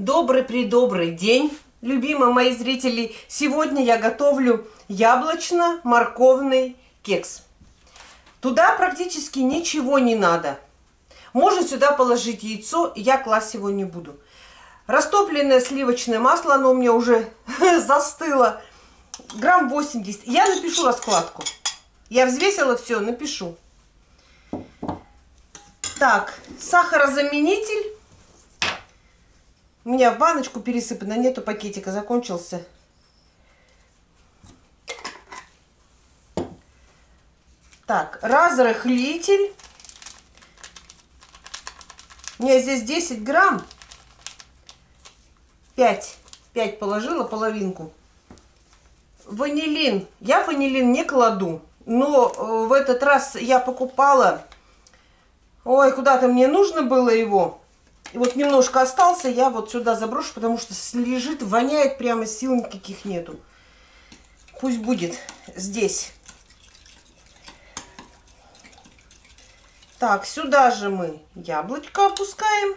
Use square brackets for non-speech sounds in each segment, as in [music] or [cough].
Добрый-предобрый день, любимые мои зрители! Сегодня я готовлю яблочно-морковный кекс. Туда практически ничего не надо. Можно сюда положить яйцо, я класть его не буду. Растопленное сливочное масло, оно у меня уже [laughs] застыло. Грамм 80. Я напишу раскладку. Я взвесила все, напишу. Так, сахарозаменитель у меня в баночку пересыпано, нету пакетика, закончился. Так, разрыхлитель. У меня здесь 10 грамм. 5. 5 положила, половинку. Ванилин. Я ванилин не кладу. Но э, в этот раз я покупала... Ой, куда-то мне нужно было его. И вот немножко остался, я вот сюда заброшу, потому что лежит, воняет, прямо сил никаких нету. Пусть будет здесь. Так, сюда же мы яблочко опускаем.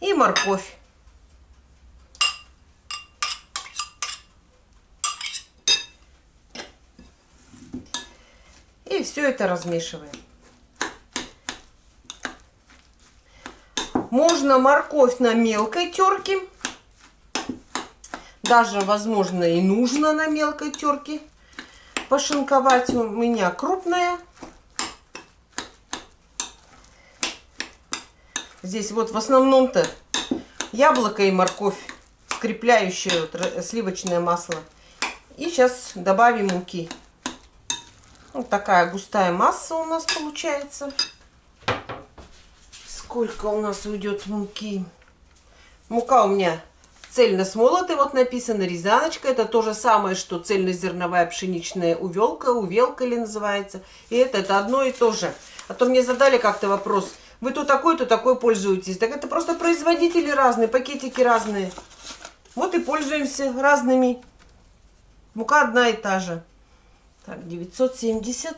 И морковь. И все это размешиваем. Можно морковь на мелкой терке. Даже, возможно, и нужно на мелкой терке пошинковать. У меня крупная. Здесь вот в основном-то яблоко и морковь, скрепляющее сливочное масло. И сейчас добавим муки. Вот такая густая масса у нас получается. Сколько у нас уйдет муки? Мука у меня цельно смолотая, вот написано Рязаночка. Это то же самое, что цельнозерновая пшеничная увелка, увелка или называется. И это, это одно и то же. А то мне задали как-то вопрос, вы то такой, то такой пользуетесь. Так это просто производители разные, пакетики разные. Вот и пользуемся разными. Мука одна и та же. Так, 970.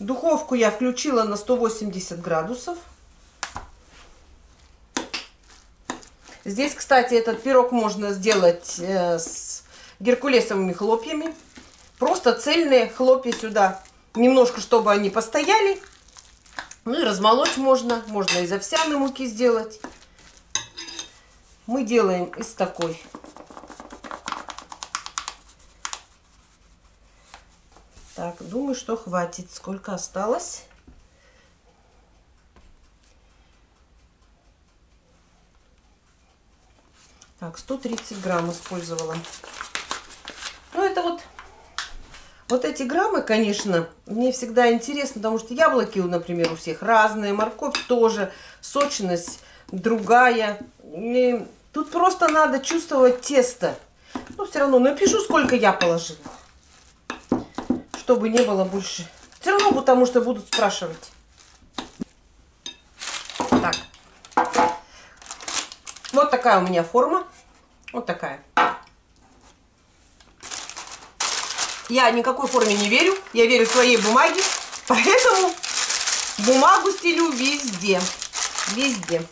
Духовку я включила на 180 градусов. Здесь, кстати, этот пирог можно сделать э, с геркулесовыми хлопьями. Просто цельные хлопья сюда. Немножко, чтобы они постояли. Ну и размолоть можно. Можно из овсяной муки сделать. Мы делаем из такой Так, думаю, что хватит. Сколько осталось? Так, 130 грамм использовала. Ну, это вот... Вот эти граммы, конечно, мне всегда интересно, потому что яблоки, например, у всех разные, морковь тоже, сочность другая. И тут просто надо чувствовать тесто. Но все равно напишу, сколько я положила чтобы не было больше. Все равно, потому что будут спрашивать. Так. Вот такая у меня форма. Вот такая. Я никакой форме не верю. Я верю своей бумаге. Поэтому бумагу стелю везде. Везде.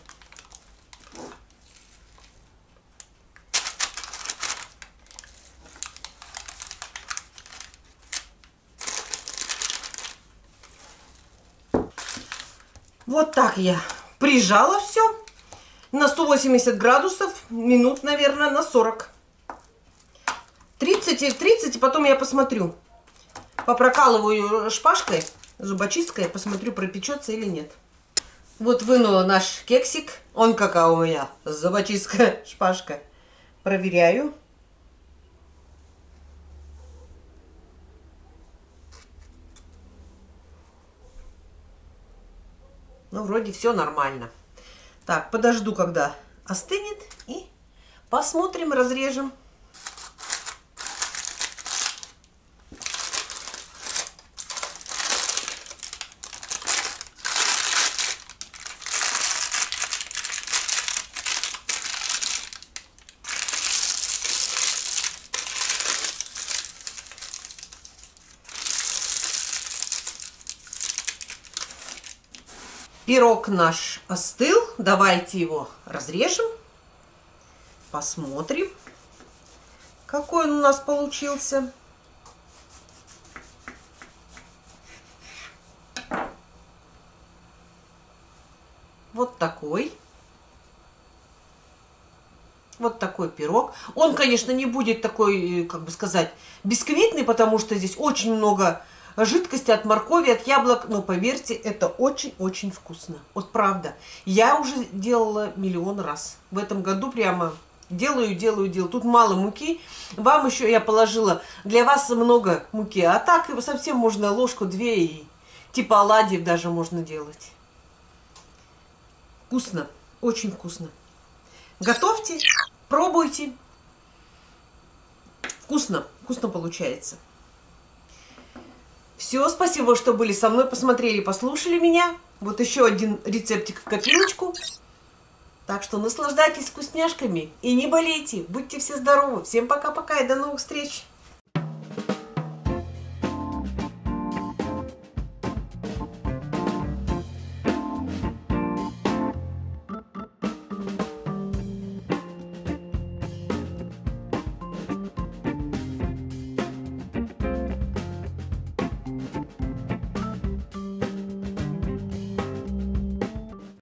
Вот так я прижала все на 180 градусов, минут, наверное, на 40. 30 и 30, и потом я посмотрю. Попрокалываю шпажкой, зубочисткой, посмотрю, пропечется или нет. Вот вынула наш кексик. Он какая у меня, зубочистка, [laughs] шпажка. Проверяю. Ну, вроде все нормально. Так, подожду, когда остынет. И посмотрим, разрежем. Пирог наш остыл. Давайте его разрежем. Посмотрим, какой он у нас получился. Вот такой. Вот такой пирог. Он, конечно, не будет такой, как бы сказать, бисквитный, потому что здесь очень много жидкости от моркови, от яблок. Но поверьте, это очень-очень вкусно. Вот правда. Я уже делала миллион раз. В этом году прямо делаю, делаю, делаю. Тут мало муки. Вам еще я положила, для вас много муки. А так совсем можно ложку-две и типа оладьев даже можно делать. Вкусно, очень вкусно. Готовьте, пробуйте. Вкусно, вкусно получается. Все, спасибо, что были со мной, посмотрели, послушали меня. Вот еще один рецептик в копилочку. Так что наслаждайтесь вкусняшками и не болейте. Будьте все здоровы. Всем пока-пока и до новых встреч.